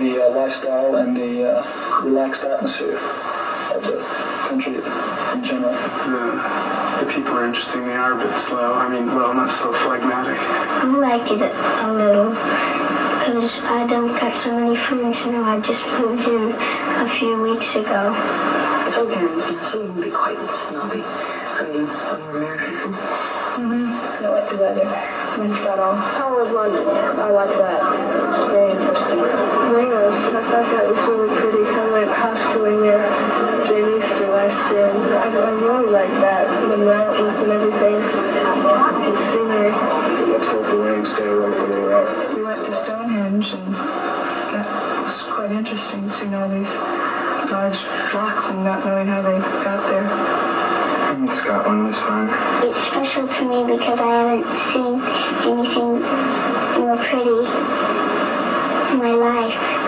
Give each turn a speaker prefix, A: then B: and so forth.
A: the uh, lifestyle and the uh, relaxed atmosphere of the country in general.
B: The, the people are interesting. They are a bit slow. I mean, well, not so phlegmatic.
C: I like it a little because I don't got so many friends now. I just moved in a few weeks ago.
D: It's okay, listen, some can be quite snobby. I mean, when we're married.
E: I like the weather. When it's got all. How was London? I like that. Year. And I, I really like that. The mountains and everything. The scenery.
F: Let's hope the rain stay away from the out.
E: We went to Stonehenge and that was quite interesting seeing all these large blocks and not knowing how they got there.
B: And Scotland was fun.
C: It's special to me because I haven't seen anything more pretty in my life.